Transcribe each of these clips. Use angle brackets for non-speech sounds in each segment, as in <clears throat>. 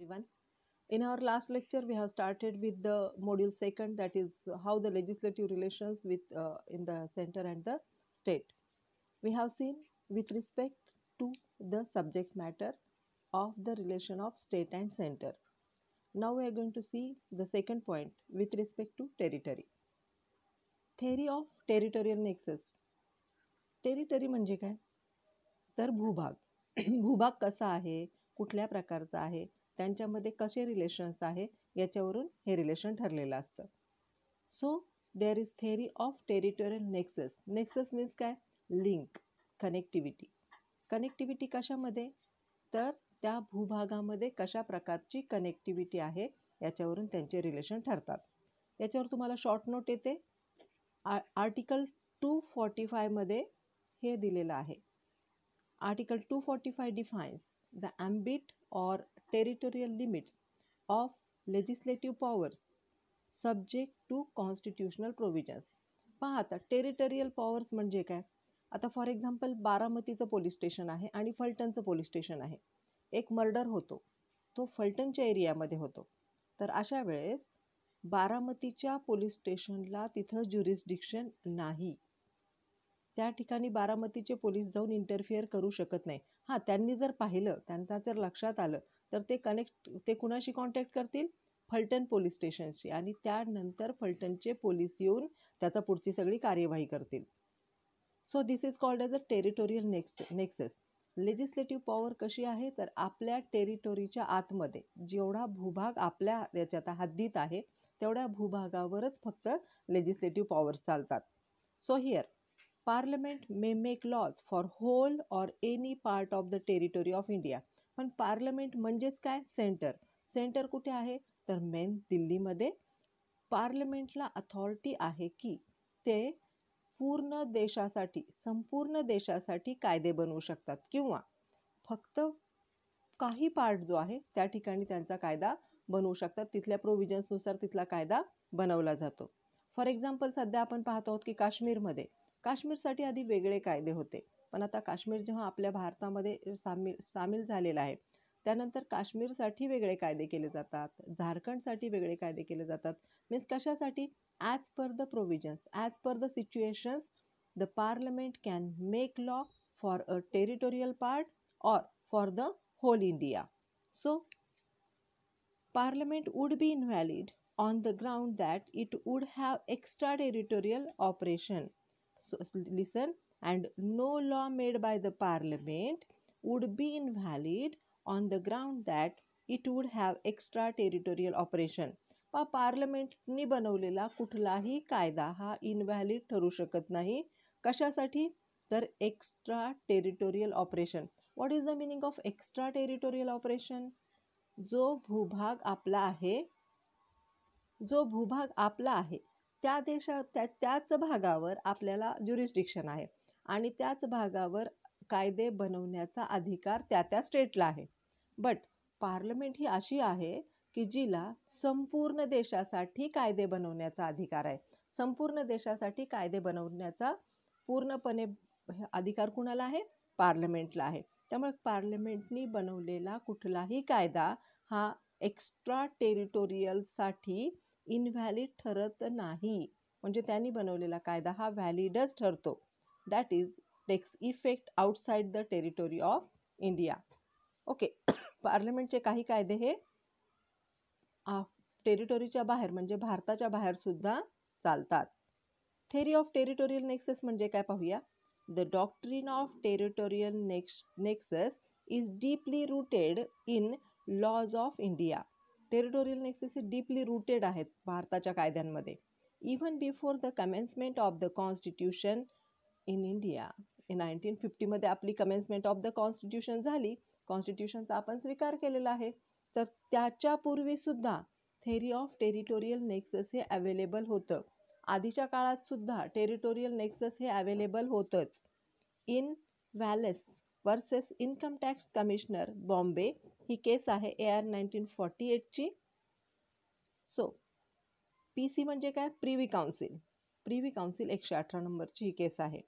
everyone. In our last lecture, we have started with the module second, that is how the legislative relations with uh, in the center and the state. We have seen with respect to the subject matter of the relation of state and center. Now we are going to see the second point with respect to territory. Theory of territorial nexus. Territory म्हणजे काय तर भूभाग भूभाग कसा आहे कुठल्या प्रकारचा आहे त्यांच्यामध्ये कसे रिलेशन्स आहे याच्यावरून हे रिलेशन ठरलेलं असतं. So there is theory of territorial nexus nexus means काय? लिंक कनेक्टिव्हिटी कनेक्टिव्हिटी कशामध्ये? तर त्या भूभागामध्ये कशा प्रकारची कनेक्टिव्हिटी आहे याच्यावरून त्यांचे रिलेशन ठरतात. याच्यावर तुम्हाला शॉर्ट नोट येते. आ आर्टिकल टू फॉर्टी फायमध्ये हे दिलेलं आहे. Article two defines the ambit the ambit or of limits of legislative powers subject to constitutional provisions पहा आता टेरिटोरियल पॉवर्स म्हणजे काय? आता फॉर एक्झाम्पल बारामतीचं पोलीस स्टेशन आहे आणि फलटणचं पोलीस स्टेशन आहे. एक मर्डर होतो. तो फलटणच्या एरियामध्ये होतो. तर अशा वेळेस बारामतीच्या पोलीस स्टेशनला तिथं ज्युरिस्डिक्शन नाही. त्या ठिकाणी बारामतीचे पोलीस जाऊन इंटरफिअर करू शकत नाही. हां त्यांनी जर पाहिलं त्यांना जर लक्षात आलं तर ते कनेक्ट ते कुणाशी कॉन्टॅक्ट करतील? फलटण पोलीस स्टेशनशी आणि त्यानंतर फलटणचे पोलीस येऊन त्याचा पुढची सगळी कार्यवाही करतील. So this is called as a territorial next nexus legislative power कशी आहे? तर आपल्या टेरिटोरीच्या आतमध्ये जेवढा भूभाग आपल्या याच्यात हद्दीत आहे तेवढ्या भूभागावरच फक्त लेजिस्लेटिव्ह पॉवर्स चालतात. So here parliament may make laws for whole or any part of the territory of India पण पार्लमेंट म्हणजेच काय? सेंटर सेंटर कुठे आहे? तर मेन दिल्लीमध्ये. पार्लमेंटला अथॉरिटी आहे की ते पूर्ण देशासाठी संपूर्ण देशासाठी कायदे बनवू शकतात. किंवा फक्त काही पार्ट जो आहे त्या ठिकाणी त्यांचा कायदा बनवू शकतात. तिथल्या प्रोव्हिजन्सनुसार तिथला कायदा बनवला जातो. फॉर एक्झाम्पल सध्या आपण पाहतो आहोत की काश्मीरमध्ये काश्मीरसाठी आधी वेगळे कायदे होते. पण आता काश्मीर जेव्हा आपल्या भारतामध्ये सामील सामील झालेला आहे त्यानंतर काश्मीरसाठी वेगळे कायदे केले जातात झारखंडसाठी वेगळे कायदे केले जातात. मीन्स कशासाठी? As per the provisions as per the situations the parliament can make law for a territorial part or for the whole India so parliament would be invalid on the ground that it would have extra territorial operation so listen and no law made by the parliament would be invalid on the ground that it would have extra territorial operation. पा पार्लमेंटनी बनवलेला कुठलाही कायदा हा invalid ठरू शकत नाही. कशासाठी? तर extra territorial operation what is the meaning of extra territorial operation जो भूभाग आपला आहे जो भूभाग आपला आहे त्या देशात त्या त्याच भागावर आपल्याला ज्युरिस्डिक्शन आहे. आणि त्याच भागावर कायदे बनवण्याचा अधिकार त्या त्या स्टेटला आहे. बट पार्लमेंट ही अशी आहे की जिला संपूर्ण देशासाठी कायदे बनवण्याचा अधिकार आहे. संपूर्ण देशासाठी कायदे बनवण्याचा पूर्णपणे अधिकार कुणाला आहे? पार्लमेंटला आहे. त्यामुळे पार्लमेंटनी बनवलेला कुठलाही कायदा हा एक्स्ट्रा टेरिटोरियलसाठी इनव्हॅलिड ठरत नाही. म्हणजे त्यांनी बनवलेला कायदा हा व्हॅलिडच ठरतो. That is takes effect outside the territory of India okay पार्लमेंटचे काही कायदे हे टेरिटोरीच्या बाहेर म्हणजे भारताच्या बाहेरसुद्धा चालतात. थेरी ऑफ टेरिटोरियल नेक्सेस म्हणजे काय पाहूया? The doctrine of territorial next nexus is deeply rooted in laws of India territorial nexus हे डीपली रूटेड आहेत भारताच्या कायद्यांमध्ये. Even before the commencement of the constitution in India in nineteen फिफ्टीमध्ये आपली commencement of the constitution झाली. कॉन्स्टिट्यूशनचा आपण स्वीकार केलेला आहे. तर त्याच्यापूर्वीसुद्धा थेरी ऑफ टेरिटोरियल नेक्सस हे अवेलेबल होतं. आधीच्या काळातसुद्धा टेरिटोरियल नेक्सस हे अवेलेबल होतंच. In Wallace versus income tax commissioner Bombay ही केस आहे ए आर नाईन्टीन फॉर्टी एटची सो पी सी म्हणजे काय? प्रिव्ही काउन्सिल प्रिव्ही काउन्सिल एकशे अठरा नंबरची ही केस आहे.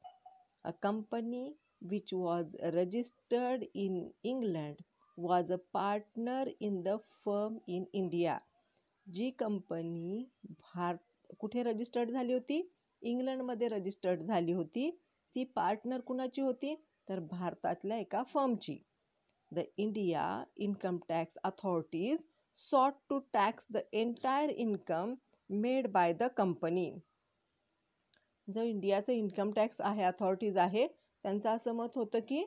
A company which was registered in England was a partner in the firm in India G company Bharat कुठे रजिस्टर्ड झाली होती? इंग्लंडमध्ये रजिस्टर्ड झाली होती. ती पार्टनर कुणाची होती? तर भारतातल्या एका फर्मची the India income tax authorities sought to tax the entire income made by the company जो इंडियाचं इन्कम टॅक्स आहे अथॉरिटीज आहे त्यांचं असं मत होतं की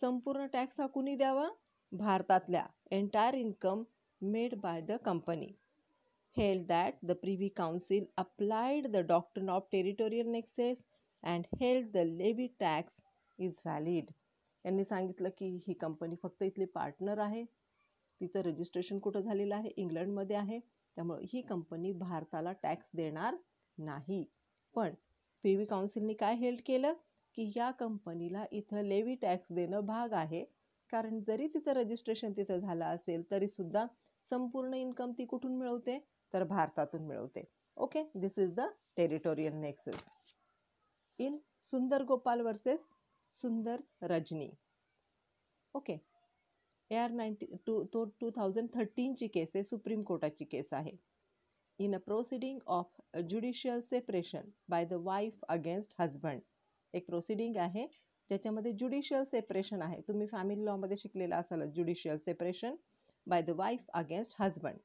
संपूर्ण टॅक्स हा कुणी द्यावा? भारतातल्या entire income made by the company held that the Privy Council applied the doctrine of territorial nexus and held the levy tax is valid यांनी सांगितलं की ही कंपनी फक्त इथली पार्टनर आहे. तिचं रजिस्ट्रेशन कुठं झालेलं आहे? इंग्लंडमध्ये आहे. त्यामुळे ही कंपनी भारताला टॅक्स देणार नाही. पण पी व्ही काउन्सिलनी काय हेल्ड केलं? की या कंपनीला इथं लेवी टॅक्स देणं भाग आहे. कारण जरी तिचं रजिस्ट्रेशन तिथं झालं असेल तरीसुद्धा संपूर्ण इन्कम ती कुठून मिळवते? तर भारतातून मिळवते. Okay this is the territorial nexus in Sundar Gopal versus Sundar Rajni. Okay A R ninety two to two thousand थर्टीनची case आहे सुप्रीम कोर्टाची केस आहे. In a proceeding of judicial separation by the wife against husband एक proceeding आहे ज्याच्यामध्ये judicial separation आहे. तुम्ही family लॉमध्ये शिकलेला असाल judicial separation by the wife against husband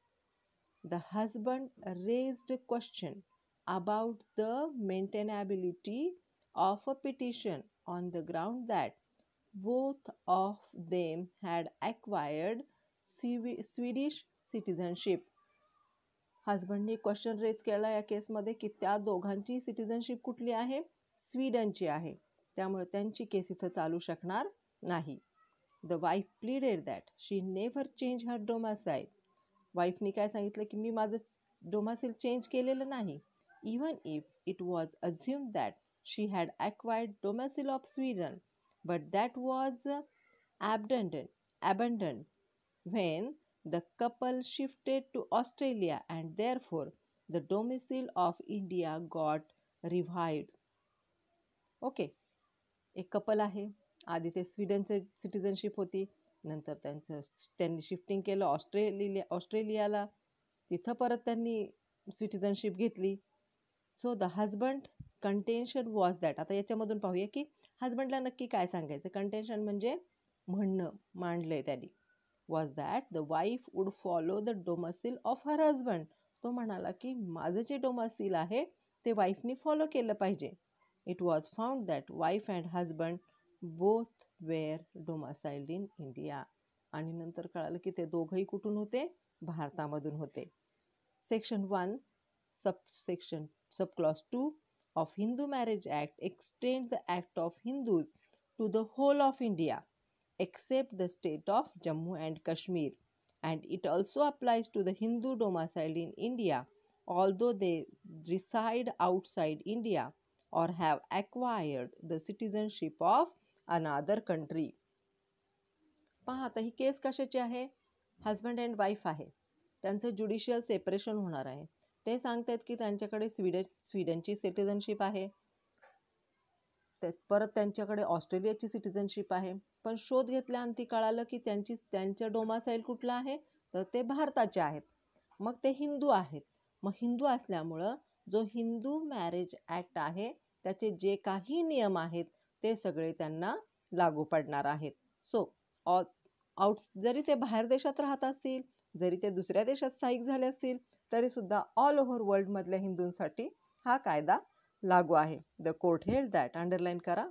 the husband raised question about the maintainability of a petition on the ground that both of them had acquired Swedish citizenship. हजबंडने question raise केला या केसमध्ये की त्या दोघांची सिटिझनशिप कुठली आहे? स्वीडनची आहे. त्यामुळे त्यांची केस इथं चालू शकणार नाही. The wife pleaded that she never change her domicile वाईफने काय सांगितलं की मी माझं डोमासिल चेंज केलेलं नाही. Even if it was assume that she had acquired domicile of Sweden but that was abandoned, abandoned when the couple shifted to Australia and therefore the द of of India got revived okay एक couple आहे. आधी ते स्वीडनचे citizenship होती. नंतर त्यांचं त्यांनी शिफ्टिंग केलं ऑस्ट्रेलिया ऑस्ट्रेलियाला तिथं परत त्यांनी सिटिझनशिप घेतली. So the husband contention was that आता याच्यामधून पाहूया की हजबंडला नक्की काय सांगायचं? कंटेन्शन म्हणजे म्हणणं मांडलं आहे त्यांनी. Was that the wife would follow the domicile of her husband तो म्हणाला की माझं जे डोमसिल आहे ते वाईफनी फॉलो केलं पाहिजे. It was found that wife and husband both were domiciled in India आणि नंतर कळालं की ते दोघंही कुठून होते? भारतामधून होते. Section one sub section sub clause two Of Hindu marriage act extend the act of Hindus to the whole of India except the state of Jammu and Kashmir and it also applies to the Hindu domiciled in India although they reside outside India or have acquired the citizenship of another country. पहा आता ही केस कशाची आहे husband and wife आहे त्यांचं judicial separation होणार आहे ते सांगतात की त्यांच्याकडे स्वीडन स्वीडनची सिटिझनशिप आहे. परत त्यांच्याकडे ऑस्ट्रेलियाची सिटिझनशिप आहे. पण शोध घेतल्यानंतर कळालं की त्यांची त्यांचं डोमासाईल कुठलं आहे? तर ते भारताचे आहेत. मग ते हिंदू आहेत. मग हिंदू असल्यामुळं जो हिंदू मॅरेज ॲक्ट आहे त्याचे जे काही नियम आहेत ते सगळे त्यांना लागू पडणार आहेत. सो आउट जरी ते बाहेर देशात राहत असतील जरी ते दुसऱ्या देशात स्थायिक झाले असतील तरीसुद्धा ऑल ओव्हर वर्ल्डमधल्या हिंदूंसाठी हा कायदा लागू आहे. The court held that underline करा.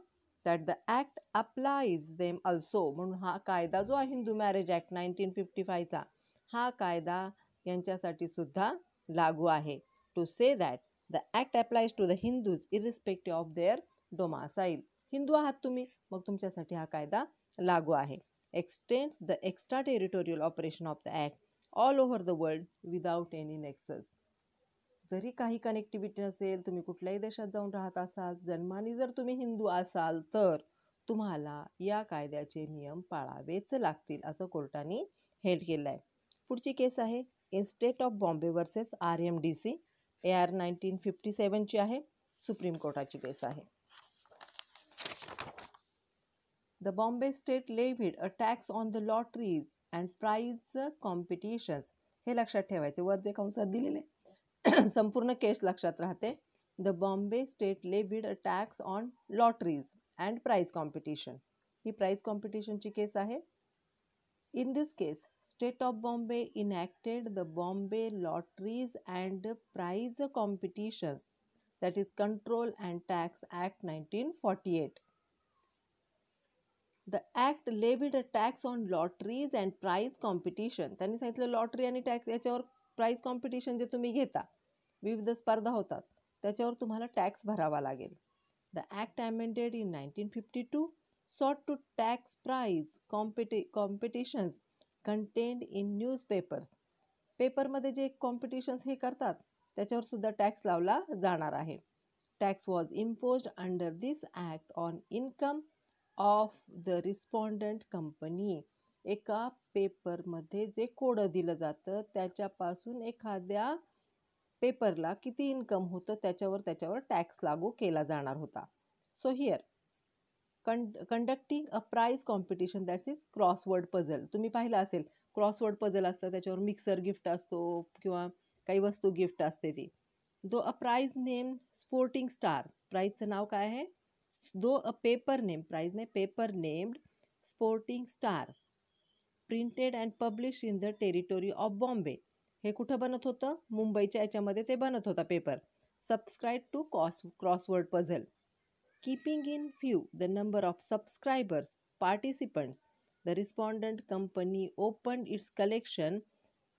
That the act applies them also म्हणून हा कायदा जो आहे Hindu marriage act nineteen fifty फायचा हा कायदा यांच्यासाठी सुद्धा लागू आहे. To say that the act applies to the Hindus irrespective of their domicile Hindu आहात तुम्ही मग तुमच्यासाठी हा कायदा लागू आहे. Extends the extra territorial operation of the act all over the world without any nexus जरी काही कनेक्टिव्हिटी नसेल तुम्ही कुठल्याही देशात जाऊन राहत असाल जन्माने जर तुम्ही हिंदू असाल तर तुम्हाला या कायद्याचे नियम पाळावेच लागतील असं कोर्टाने हेड केलं आहे पुढची केस आहे in state of Bombay versus R M D C A R nineteen fifty सेवनची आहे सुप्रीम कोर्टाची केस आहे. The Bombay state levied a tax on the lotteries and prize competitions हे लक्षात ठेवायचे. वर जे कंसात दिलेले <clears throat> संपूर्ण केस लक्षात राहते. The Bombay state levied a tax on lotteries and prize competition he prize कॉम्पिटिशनची केस आहे. In this case state of Bombay enacted the Bombay lotteries and prize competitions that is control and tax act nineteen forty eight the act levied a tax on lotteries and prize competition. त्यांनी सांगितलं lottery आणि tax याच्यावर prize competition जे तुम्ही घेता विविध स्पर्धा होतात त्याच्यावर तुम्हाला टॅक्स भरावा लागेल. The act amended in nineteen fifty two sought to tax prize competi competitions contained in newspapers पेपरमध्ये जे कॉम्पिटिशन्स हे करतात त्याच्यावर सुद्धा टॅक्स लावला जाणार आहे. Tax was imposed under this act on income of the respondent company एका पेपरमध्ये जे कोडं दिलं जातं त्याच्यापासून एखाद्या पेपरला किती इन्कम होतं त्याच्यावर त्याच्यावर टॅक्स लागू केला जाणार होता. So here cond conducting a prize competition that is crossword puzzle तुम्ही पाहिलं असेल क्रॉसवर्ड पझल असतं त्याच्यावर मिक्सर गिफ्ट असतो किंवा काही वस्तू गिफ्ट असते ती. Though a prize name sporting star प्राईजचं नाव काय आहे? Though a paper name prize ने paper named sporting star printed and publish in the territory of Bombay हे कुठं बनत होतं? मुंबईच्या याच्यामध्ये ते बनत होता paper subscribe to cross crossword puzzle keeping in view the number of subscribers participants the respondent company open its collection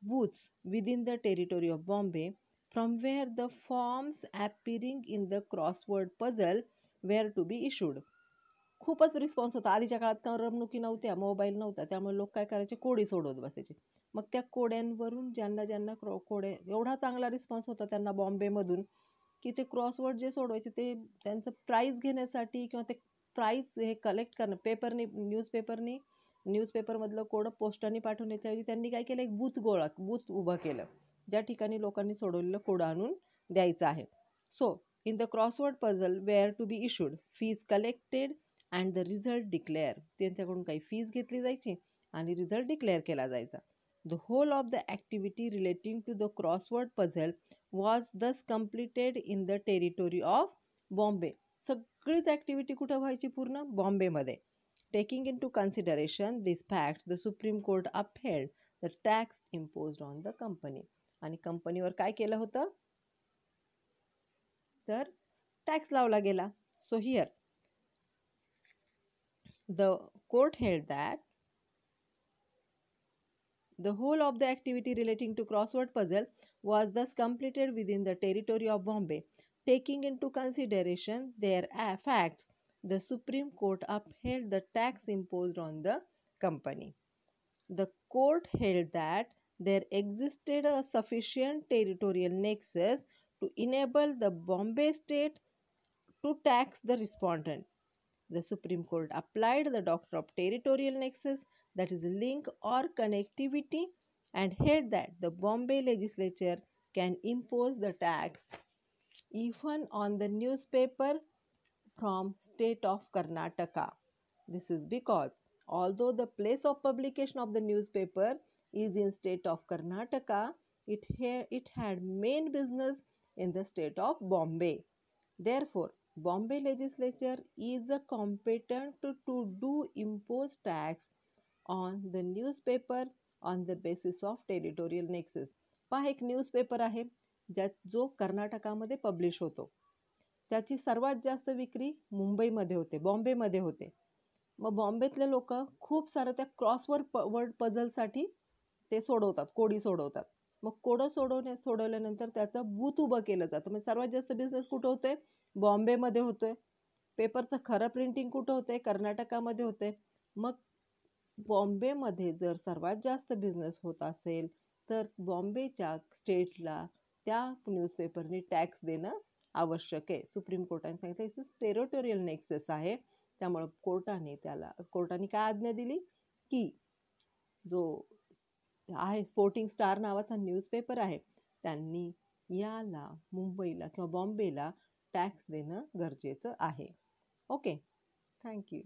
booths within the territory of Bombay, from where the forms appearing in the crossword puzzle were to be issued खूपच response होता. आधीच्या काळात करमणुकी नव्हत्या mobile नव्हता त्यामुळे लोक काय करायचे? कोडी सोडवत बसायचे. मग त्या कोड्यांवरून ज्यांना ज्यांना क्रॉ कोडे एवढा चांगला रिस्पॉन्स होता त्यांना बॉम्बेमधून की ते क्रॉसवर्ड जे सोडवायचे ते त्यांचं प्राईज घेण्यासाठी किंवा ते प्राईज हे कलेक्ट करणं. पेपरनी न्यूजपेपरनी न्यूजपेपरमधलं कोडं पोस्टाने पाठवण्याच्या ऐवजी त्यांनी काय केलं? एक बूथ गोळा बूथ उभं केलं. ज्या ठिकाणी लोकांनी सोडवलेलं कोडं आणून द्यायचं आहे. So in the crossword puzzle were to be issued fees collected and the result declare त्यांच्याकडून काही फीज घेतली जायची आणि रिझल्ट डिक्लेअर केला जायचा. The whole of the activity relating to the crossword puzzle was thus completed in the territory of Bombay सगळीच activity कुठं व्हायची पूर्ण? बॉम्बेमध्ये. Taking into consideration this fact the supreme court upheld the tax impose on the company आणि कंपनीवर काय केलं होतं? तर टॅक्स लावला गेला so here the court held that the whole of the activity relating to crossword puzzle was thus completed within the territory of Bombay. Taking into consideration their uh, facts, the Supreme Court upheld the tax imposed on the company. The court held that there existed a sufficient territorial nexus to enable the Bombay state to tax the respondent the Supreme Court applied the doctrine of territorial nexus, that is, link or connectivity, and held that the Bombay legislature can impose the tax even on the newspaper from state of Karnataka. This is because although the place of publication of the newspaper is in state of Karnataka, it, ha- it had main business in the state of Bombay. Therefore, Bombay legislature is a competent to, to do impose tax on the newspaper on the basis of territorial nexus. पहा एक newspaper आहे ज्या जो कर्नाटकामध्ये publish होतो त्याची सर्वात जास्त विक्री मुंबईमध्ये होते बॉम्बेमध्ये होते मग बॉम्बेतले लोक खूप सारं त्या क्रॉसवर प वर्ड पझलसाठी ते सोडवतात कोडी सोडवतात मग कोडं सोडवण्या सोडवल्यानंतर त्याचं बूथ उभं केलं जातं. म्हणजे सर्वात जास्त बिझनेस कुठं होतोय? बॉम्बेमध्ये होतो आहे पेपरचं खरं प्रिंटिंग कुठं होतं आहे कर्नाटकामध्ये होते मग बॉम्बेमध्ये जर सर्वात जास्त बिझनेस होत असेल तर बॉम्बेच्या स्टेटला त्या न्यूजपेपरने टॅक्स देणं आवश्यक आहे. सुप्रीम कोर्टाने सांगितलं इस टेरोटोरियल नेक्सेस आहे. त्यामुळं कोर्टाने त्याला कोर्टाने काय आज्ञा दिली? की जो आहे स्पोर्टिंग स्टार नावाचा न्यूजपेपर आहे. त्यांनी याला मुंबईला किंवा बॉम्बेला टॅक्स देणं गरजेचं आहे. Okay thank you